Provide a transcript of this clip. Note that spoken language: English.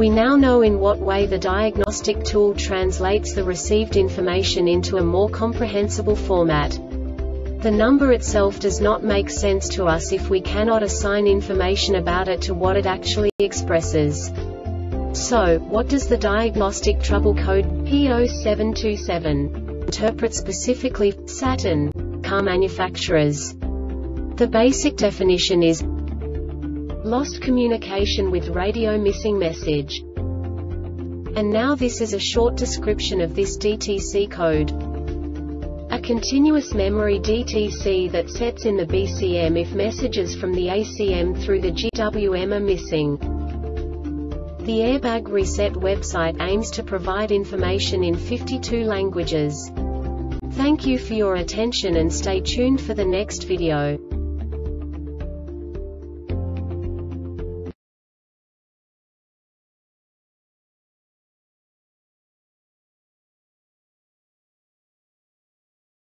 We now know in what way the diagnostic tool translates the received information into a more comprehensible format. The number itself does not make sense to us if we cannot assign information about it to what it actually expresses. So, what does the diagnostic trouble code P0727 interpret specifically Saturn car manufacturers? The basic definition is Lost communication with radio missing message. And now this is a short description of this DTC code. A continuous memory DTC that sets in the BCM if messages from the ACM through the GWM are missing. The Airbag Reset website aims to provide information in 52 languages. Thank you for your attention and stay tuned for the next video.